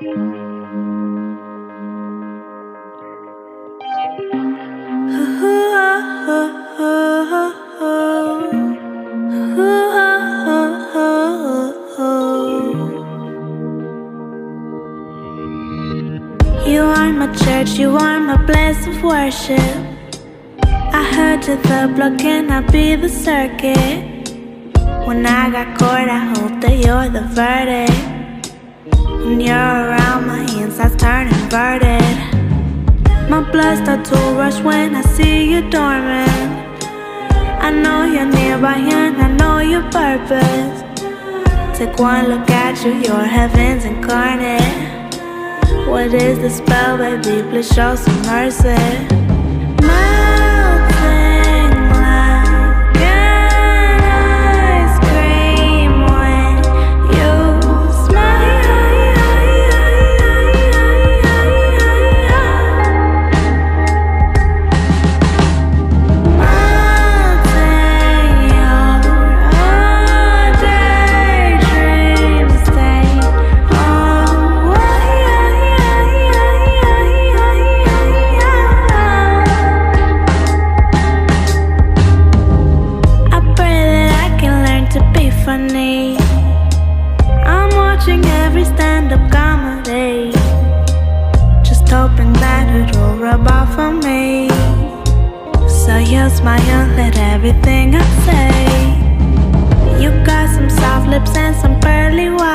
You are my church, you are my place of worship. I heard you the block, can I be the circuit? When I got caught, I hope that you're the verdict. When you're around, my insides turn inverted. My blood starts to rush when I see you dormant. I know you're nearby and I know your purpose. Take one look at you, you're heaven's incarnate. What is the spell, baby? Please show some mercy. Melting every stand-up comedy, just hoping that it'll rub off on me. So you smile at everything I say. You got some soft lips and some pearly white.